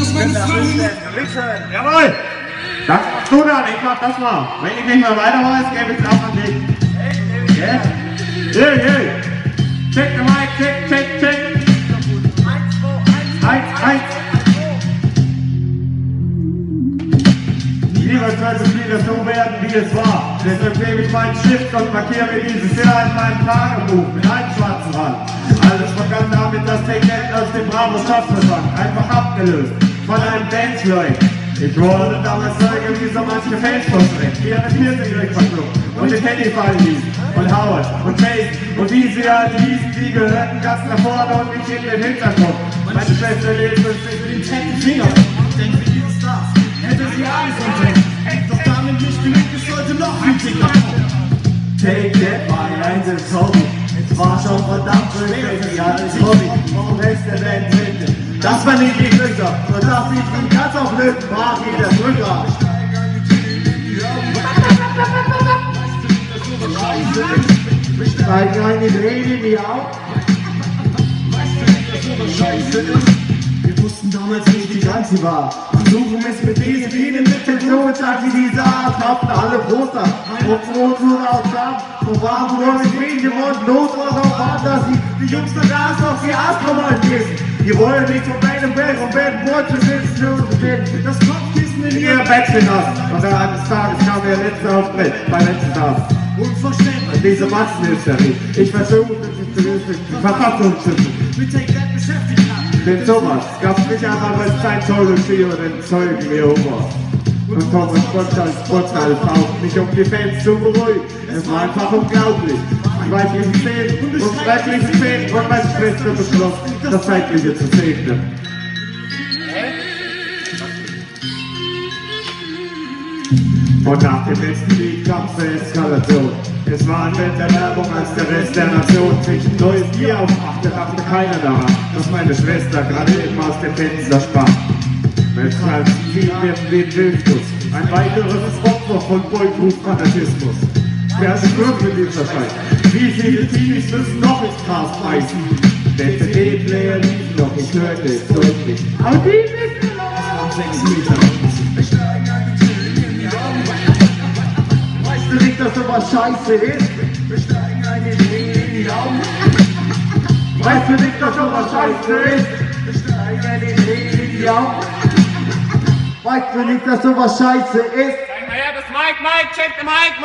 aus meine Frauen. Jawohl! Das machst du dann, ich mach das mal. Wenn ich nicht mehr weiter weiß, gebe ich es auch an dich. Yes? Yeah, yeah. Check the mic, check, check, check. Eins, eins. Liebe sollte es wieder so werden, wie es war. Deshalb nehme ich meinen Stift und markiere dieses Jahr in meinem Tagebuch mit einem schwarzen Rand. Alles begann damit, dass der Geld aus dem Bravo Stadtverband einfach abgelöst von einem Dancefloyd. Ich wurde damals Zeuge, wie so manche Fans verschreckt, die ihre Piercing wegverschluckt und den Handyfall ließ und Howard und Chase und wie sie halt hießen, die gehörten ganz nach vorne und nicht in den Hintergrund. Meine Schwester lebt mit den fetten Fingern. Denkt wie ihre Stars, hätte sie alles entdeckt. Doch damit nicht genug, es sollte noch mutiger kommen. Take that, mein einziges Hobby. Es war schon verdammt schwierig, ja, als Hobby. Vom Rest der finden. Das war nicht die Glücker. Und das sieht ihn ganz auf brach wie der Drücker. Steigen ein die Tränen in die Augen. Wir wussten damals nicht, wie krank sie war. Versuchen es mit diesen Bienen mit den Blumentag wie diese Art, hatten alle Poster. Und Brot wurde auch da. Und waren nur mit Frieden geworden. Los war auch war, dass sie, die Jungs da ist, auf die Arschkommand gießen. Die wollen nicht von beiden Bett und Brot zu sitzen und stehen. Das Kopfkissen in Ihr aus. Und eines Tages kam der letzte Auftritt, beim letzten Tag. Unverständlich. Diese Massenhysterie. Ich versuche, sie zu lösen, die Verfassung zu. Mit Take That beschäftigt hat. Denn sowas gab's nicht einmal bei Scientology oder den Zeugen Jehovas. Und Thomas Gottschalk Gottschalk braucht mich, um die Fans zu beruhigen. Es war einfach unglaublich. Die weiblichen Szenen und schrecklichen Szenen und meine Schwester beschlossen, das Zeitliche zu segnen. Und nach dem letzten Lied gab's eine Eskalation. Es war ein Welt der Werbung als der Rest der Nation. Zwischen Neu und Bier aufmachte, dachte keiner daran, dass meine Schwester gerade eben aus dem Fenster sprang. Weshalb sie werden den Wildfuß. Ein weiteres Opfer von Boykott-Fanatismus. Wer schwört mit dieser Scheiß? Wie viele Teenies müssen noch ins Gras beißen? Der CD-Player lief noch, ich hörte es deutlich. Aber die wissen noch! Sechs Meter. Wir steigen eine Tür in die Augen. Weißt du nicht, dass sowas scheiße ist? Wir steigen eine Tür in die Augen. Weißt du nicht, dass sowas scheiße ist? Wir steigen eine Tür in die Augen. Weißt du nicht, dass sowas scheiße ist? Zeig mal her das Mic, Mike, check the Mic, Mike.